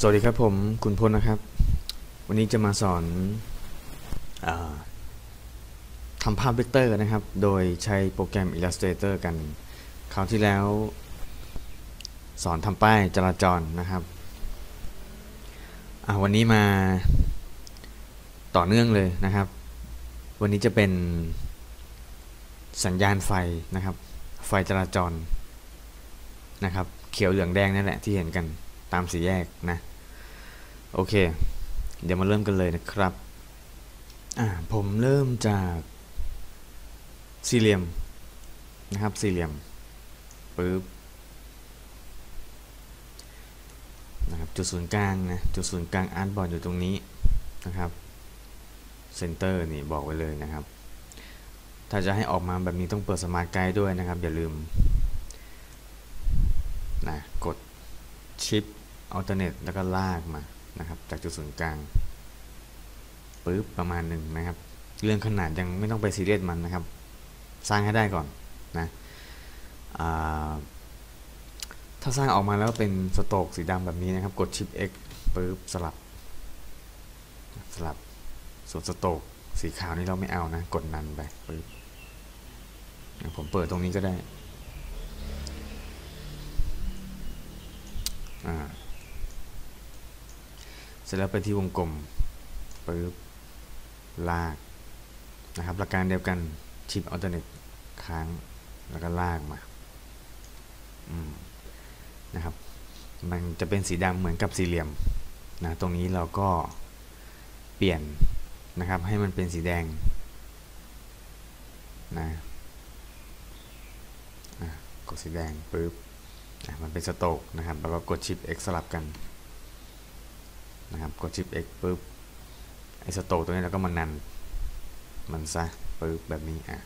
สวัสดีครับผมคุณพลนะครับ วันนี้จะมาสอนอทำภาพเวกเตอร์นะครับ โดยใช้โปรแกรม Illustrator กัน คราวที่แล้ว สอนทำป้ายจราจรนะครับ วันนี้มาต่อเนื่องเลยนะครับ วันนี้จะเป็นสัญญาณไฟนะครับ ไฟจราจรนะครับ เขียวเหลืองแดงนั่นแหละที่เห็นกัน ตามสี่แยกนะ โอเค เดี๋ยวมาเริ่มกันเลยนะครับ อ่า ผมเริ่มจากสี่เหลี่ยมนะครับ สี่เหลี่ยมปึ๊บนะครับจุดศูนย์กลางนะจุดศูนย์กลาง artboard อยู่ตรงนี้นะครับ center นี่บอกไว้เลยนะครับ ถ้าจะให้ออกมาแบบนี้ต้องเปิด smart guide ด้วยนะครับ อย่าลืมนะกด Shift Alternate แล้วก็ลากมานะครับจากจุดศูนย์กลางปึ๊บประมาณหนึ่งนะครับ เรื่องขนาดยังไม่ต้องไปซีเรียสมันนะครับ สร้างให้ได้ก่อนนะถ้าสร้างออกมาแล้วเป็น stroke สีดำแบบนี้นะครับ กด Shift X ปึ๊บสลับ สลับ ส่วนสโตกสีขาวนี่เราไม่เอานะ กดนันไปปึ๊บผมเปิดตรงนี้ก็ได้ อ่า เสร็จแล้วไปที่วงกลมปึ๊บลากนะครับหลักการเดียวกันชิปอัลเทอร์เนทค้างแล้วก็ลากมานะครับ มันจะเป็นสีดำเหมือนกับสี่เหลี่ยมนะตรงนี้เราก็เปลี่ยนนะครับให้มันเป็นสีแดงนะกดสีแดงปึ๊บมันเป็นสโตกนะครับ แล้วก็กดชิป X สลับกัน นะครับกดชิป X ปุ๊บไอ้สโตตัวนี้เราก็มานัน มันซะปึ๊บแบบนี้อะ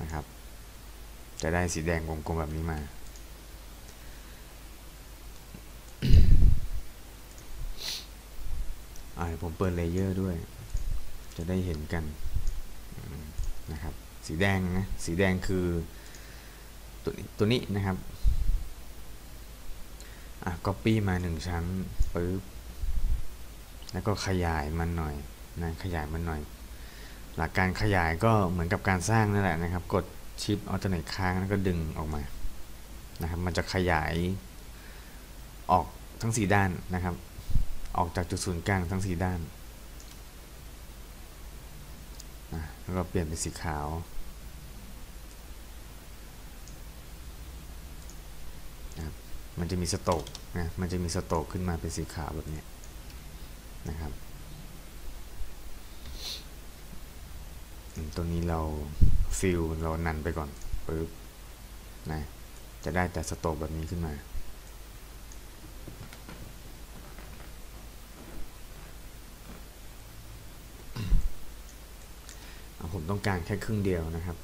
นะครับ จะได้สีแดงวงกลมแบบนี้มา อ่าผมเปิดเลเยอร์ด้วย จะได้เห็นกันนะครับ สีแดงนะ สีแดงคือตัวนี้ตัวนี้นะครับ อะ copy มาหนึ่งชั้นปึ๊บแล้วก็ขยายมันหน่อยนะขยายมันหน่อย หลักการขยายก็เหมือนกับการสร้างนั่นแหละนะครับ กดชิปอัลเทอร์เนทค้างแล้วก็ดึงออกมานะครับมันจะขยายออกทั้ง 4 ด้านนะครับ ออกจากจุดศูนย์กลางทั้ง 4 ด้านนะแล้วก็เปลี่ยนเป็นสีขาว มันจะมีสโตกนะมันจะมีสโตกขึ้นมาเป็นสีขาวแบบนี้นะครับตัวนี้เราฟิลเรานันไปก่อนปึ๊บนะจะได้แต่สโตกแบบนี้ขึ้นมาผมต้องการแค่ครึ่งเดียวนะครับ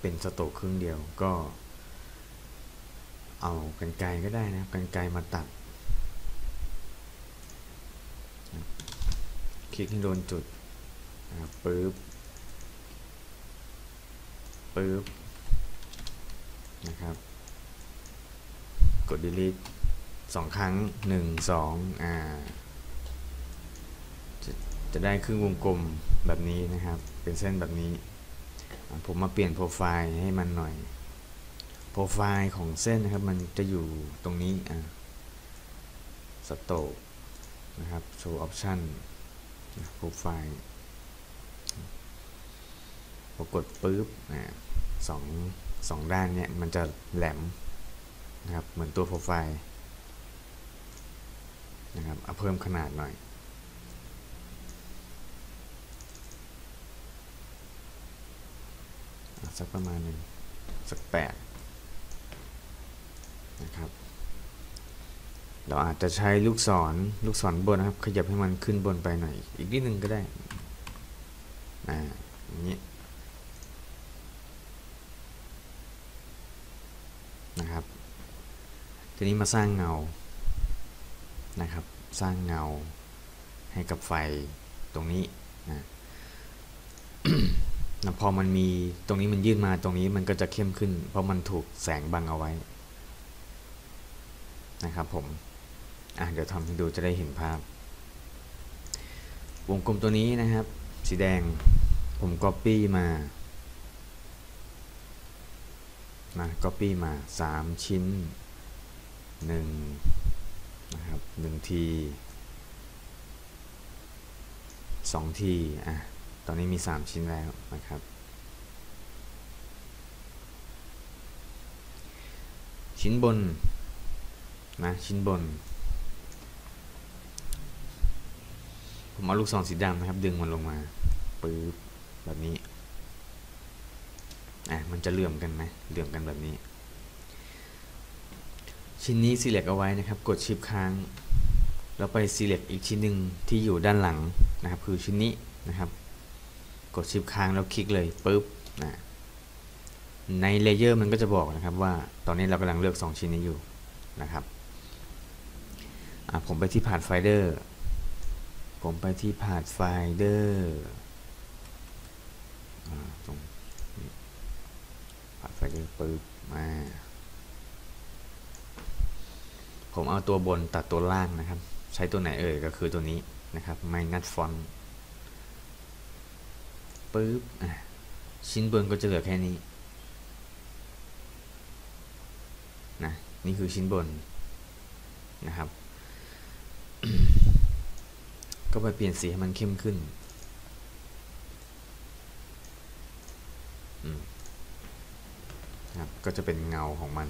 เป็นสโตกครึ่งเดียวก็ เอากันไกก็ได้นะกันไกมาตัด คลิกให้โดนจุดนะครับปึ๊บปึ๊บนะครับ กด delete สองครั้งหนึ่งสองอ่าจะจะได้ครึ่งวงกลมแบบนี้นะครับ เป็นเส้นแบบนี้ ผมมาเปลี่ยนโปรไฟล์ให้มันหน่อย โปรไฟล์ของเส้นนะครับ มันจะอยู่ตรงนี้อะสโตนะครับโชว์ออปชันโปรไฟล์พอกดปุ๊บอะสองสองด้านเนี่ย มันจะแหลมนะครับ เหมือนตัวโปรไฟล์นะครับเอาเพิ่มขนาดหน่อยสักประมาณหนึ่งสักแปด นะครับ เราอาจจะใช้ลูกศรลูกศรบนนะครับ ขยับให้มันขึ้นบนไปหน่อย อีกนิดนึงก็ได้นะอย่างนี้นะครับ ทีนี้มาสร้างเงานะครับ สร้างเงาให้กับไฟตรงนี้นะพอมันมีตรงนี้มันยื่นมาตรงนี้มันก็จะเข้มขึ้น เพราะมันถูกแสงบังเอาไว้ นะครับผมอะเดี๋ยวทำให้ดูจะได้เห็นภาพ วงกลมตัวนี้นะครับ สีแดงผม Copy มามา Copy มา 3 ชิ้น1นะครับ1ที2ทีอะตอนนี้มี 3 ชิ้นแล้วนะครับ ชิ้นบน นะชิ้นบน ผมเอาลูกศรสีดำนะครับ ดึงมันลงมาปื๊บแบบนี้อะมันจะเหลื่อมกันไหมเหลื่อมกันแบบนี้ ชิ้นนี้ select เอาไว้นะครับ กด Shift ค้าง แล้วไป select อีกชิ้นหนึ่งที่อยู่ด้านหลังนะครับ คือชิ้นนี้นะครับ กด Shift ค้างแล้วคลิกเลยปุ๊บนะใน layer มันก็จะบอกนะครับว่าตอนนี้เรากำลังเลือก 2 ชิ้นนี้อยู่นะครับ ผมไปที่ Pathfinder ผมไปที่ Pathfinder ตรงพาดไฟเดอร์ปึ๊บมาผมเอาตัวบนตัดตัวล่างนะครับ ใช้ตัวไหนเอ่ยก็คือตัวนี้นะครับไม่นัดฟอนปึ๊บชิ้นบนก็จะเหลือแค่นี้นะนี่คือชิ้นบนนะครับ ก็ไปเปลี่ยนสีให้มันเข้มขึ้นนะครับก็จะเป็นเงาของมัน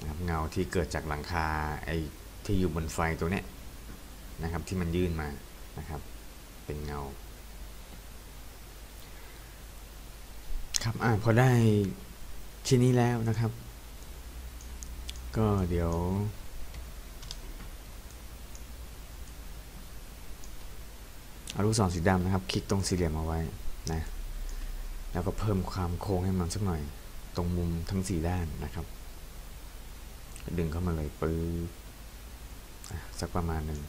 นะครับเงาที่เกิดจากหลังคาไอ้ที่อยู่บนไฟตัวเนี้ยนะครับที่มันยื่นมานะครับ เป็นเงา ครับอ่าพอได้ชิ้นนี้แล้วนะครับ ก็เดี๋ยว เอาลูกศรสีดำนะครับ คลิกตรงสี่เหลี่ยมเอาไว้นะแล้วก็เพิ่มความโค้งให้มันสักหน่อย ตรงมุมทั้งสี่ด้านนะครับ ดึงเข้ามาเลยปื๊บสักประมาณหนึ่ง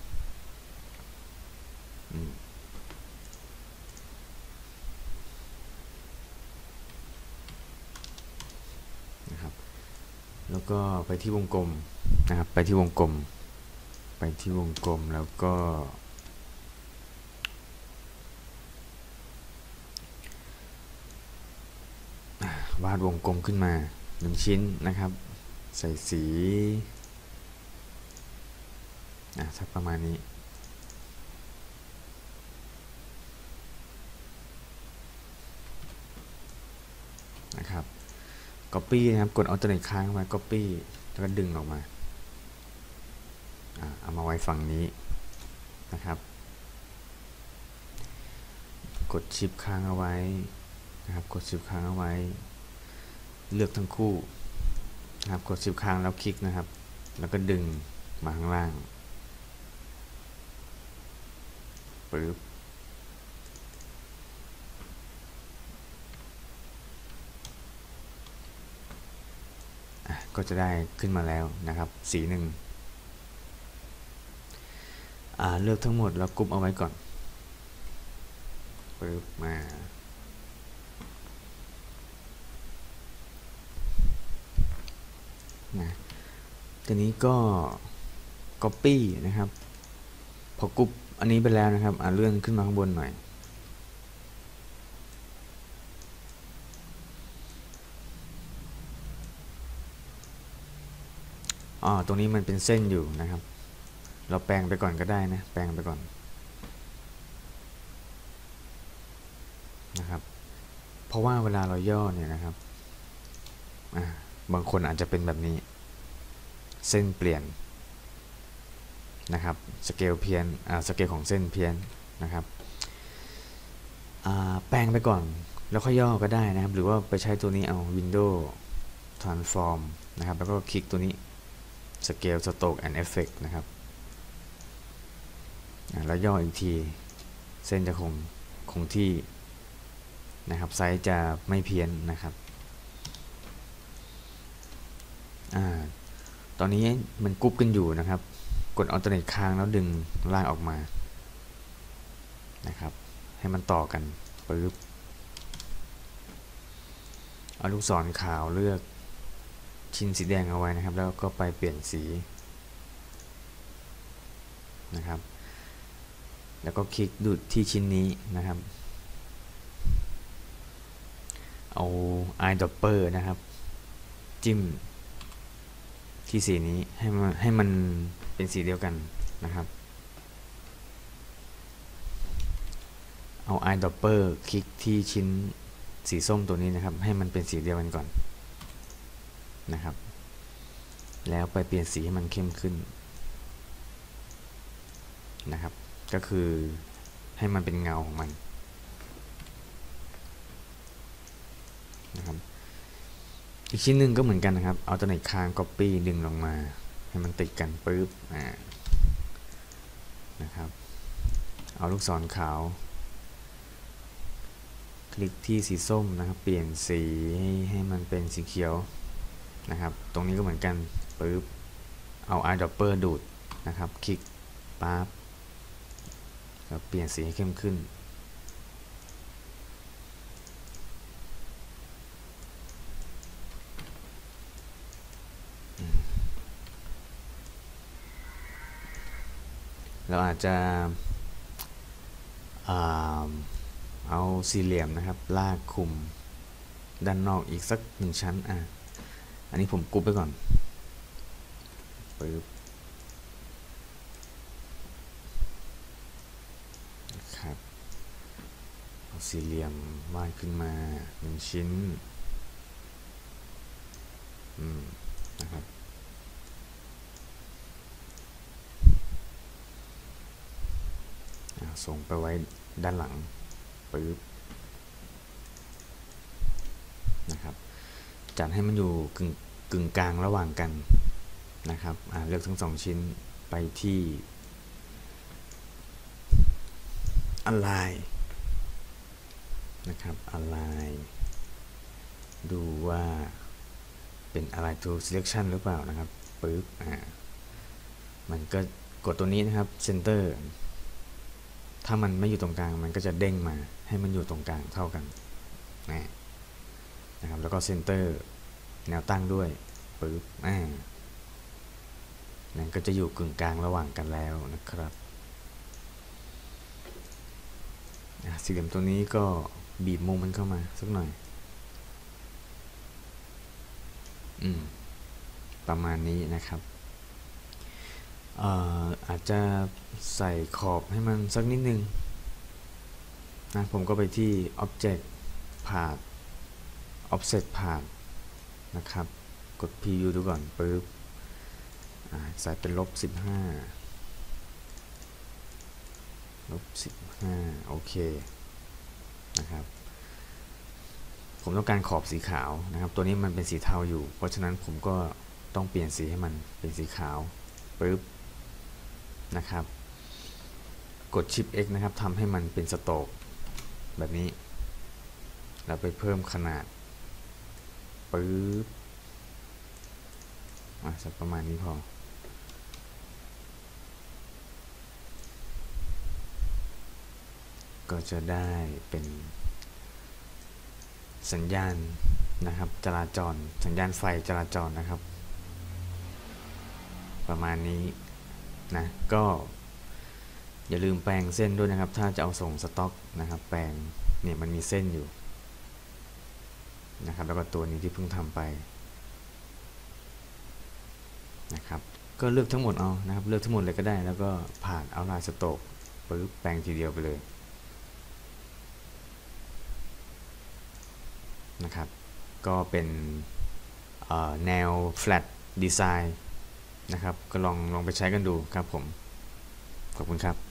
นะครับ แล้วก็ไปที่วงกลมนะครับ ไปที่วงกลม ไปที่วงกลมแล้วก็ วาดวงกลมขึ้นมาหนึ่งชิ้นนะครับ ใส่สีอะสักประมาณนี้นะครับ Copy นะครับ กด Alternate ค้างไว้ Copy แล้วก็ดึงออกมาเอามาไว้ฝั่งนี้นะครับ กดชิปค้างเอาไว้นะครับ กดชิปค้างเอาไว้ เลือกทั้งคู่นะครับกดชิปค้างแล้วคลิกนะครับ แล้วก็ดึงมาข้างล่างปึ๊บก็จะได้ขึ้นมาแล้วนะครับ สีหนึ่งเลือกทั้งหมดแล้วกรุ๊ปเอาไว้ก่อนปึ๊บมา นะทีนี้ก็ Copy นะครับ พอกรุ๊ปอันนี้ไปแล้วนะครับ อ่าเลื่อนขึ้นมาข้างบนหน่อย อ๋อ ตรงนี้มันเป็นเส้นอยู่นะครับ เราแปลงไปก่อนก็ได้นะ แปลงไปก่อนนะครับ เพราะว่าเวลาเราย่อเนี่ยนะครับ อ่า บางคนอาจจะเป็นแบบนี้ เส้นเปลี่ยนนะครับสเกลเพี้ยนสเกลของเส้นเพี้ยนนะครับแปลงไปก่อนแล้วค่อยย่อก็ได้นะครับ หรือว่าไปใช้ตัวนี้เอา Windows Transform นะครับ แล้วก็คลิกตัวนี้ Scale Stroke and Effect นะครับแล้วย่ออีกที เส้นจะคงคงที่นะครับไซส์จะไม่เพี้ยนนะครับ อ่า ตอนนี้มันกรุ๊ปกันอยู่นะครับ กด Alternate ค้างแล้วดึงล่างออกมานะครับ ให้มันต่อกันปึ๊บเอาลูกศรขาวเลือกชิ้นสีแดงเอาไว้นะครับ แล้วก็ไปเปลี่ยนสีนะครับ แล้วก็คลิกดูดที่ชิ้นนี้นะครับ เอา eyedropper นะครับ จิ้ม ที่สีนี้ให้มันให้มันเป็นสีเดียวกันนะครับ เอา eyedropper คลิกที่ชิ้นสีส้มตัวนี้นะครับ ให้มันเป็นสีเดียวกันก่อนนะครับ แล้วไปเปลี่ยนสีให้มันเข้มขึ้นนะครับ ก็คือให้มันเป็นเงาของมันนะครับ อีกชิ้นหนึ่งก็เหมือนกันนะครับ เอาตัวไหนคาง copy ดึงลงมา ให้มันติดกันปุ๊บอ่านะครับ เอาลูกศรขาว คลิกที่สีส้มนะครับ เปลี่ยนสีให้ให้มันเป็นสีเขียวนะครับ ตรงนี้ก็เหมือนกันปุ๊บ เอา eyedropper ดูดนะครับ คลิกปั๊บแล้วเปลี่ยนสีให้เข้มขึ้น เราอาจจะเอาสี่เหลี่ยมนะครับ ลากคุมด้านนอกอีกสักหนึ่งชั้นอะอันนี้ผมกรุ๊ปไปก่อนปึ๊บนะครับเอาสี่เหลี่ยมวาดขึ้นมาหนึ่งชิ้น อืม นะครับ ส่งไปไว้ด้านหลังปึ๊บนะครับ จัดให้มันอยู่กึ่งกึ่งกลางระหว่างกันนะครับเลือกทั้งสองชิ้นไปที่ align นะครับ align ดูว่าเป็น align to selection หรือเปล่านะครับปึ๊บอ่ามันก็กดตัวนี้นะครับ center ถ้ามันไม่อยู่ตรงกลางมันก็จะเด้งมาให้มันอยู่ตรงกลางเท่ากันนะครับแล้วก็เซนเตอร์แนวตั้งด้วยปึ๊บอ่านั่นก็จะอยู่กึ่งกลางระหว่างกันแล้วนะครับสี่เหลี่ยมตัวนี้ก็บีบมุมมันเข้ามาสักหน่อย อืม ประมาณนี้นะครับ อาจจะใส่ขอบให้มันสักนิดนึงนะผมก็ไปที่ Object Path Offset Path นะครับ กด PU ดูก่อนปึ๊บใส่เป็นลบ 15ลบ 15 โอเคนะครับ ผมต้องการขอบสีขาวนะครับ ตัวนี้มันเป็นสีเทาอยู่ เพราะฉะนั้นผมก็ต้องเปลี่ยนสีให้มันเป็นสีขาวปึ๊บ นะครับ กดชิป X นะครับทำให้มันเป็นสโตกแบบนี้ แล้วไปเพิ่มขนาดปึ๊บสักประมาณนี้พอก็จะได้เป็นสัญญาณนะครับจราจร สัญญาณไฟจราจรนะครับ ประมาณนี้ นะก็อย่าลืมแปลงเส้นด้วยนะครับ ถ้าจะเอาส่งสต็อกนะครับแปลงเนี่ยมันมีเส้นอยู่นะครับแล้วก็ตัวนี้ที่เพิ่งทำไปนะครับก็เลือกทั้งหมดเอานะครับเลือกทั้งหมดเลยก็ได้ แล้วก็ผ่านเอาลายสต็อกปึ๊บแปลงทีเดียวไปเลยนะครับก็เป็นแนว flat design นะครับ ก็ลองลองไปใช้กันดูครับผม ขอบคุณครับ